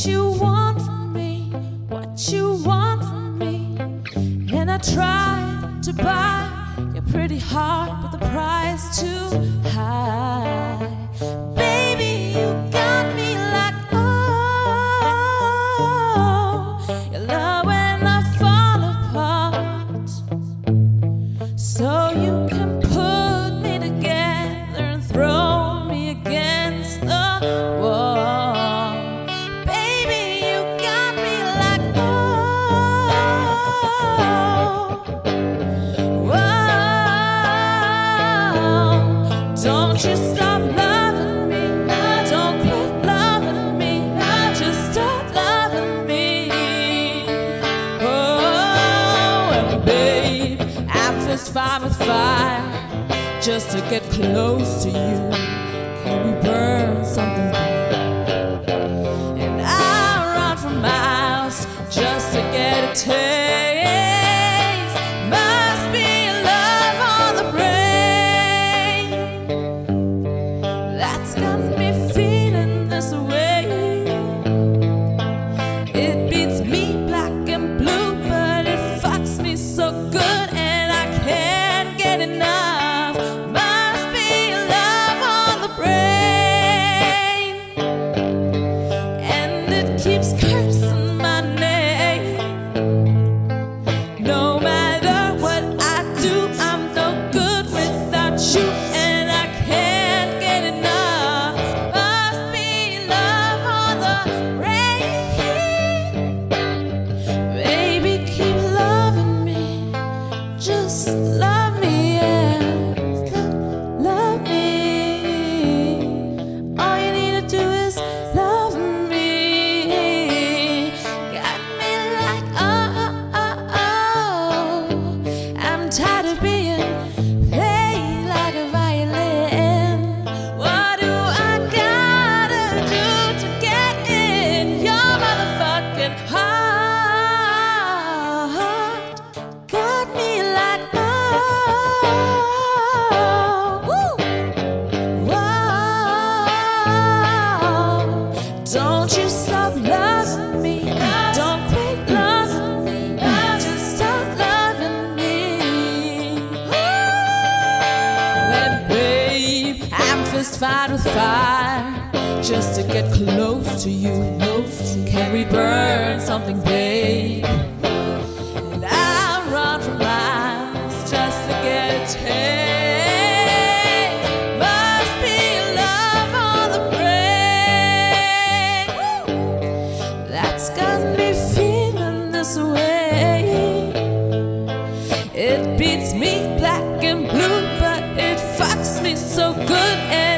what you want from me, what you want from me. And I try to buy your pretty heart, but the price too. babe. I'm satisfied with fire just to get close to you. Can we burn? just to get close to you. Close to Can we burn something, babe? And I run for lives just to get a taste. It beats me black and blue, but it fucks me so good. Eh?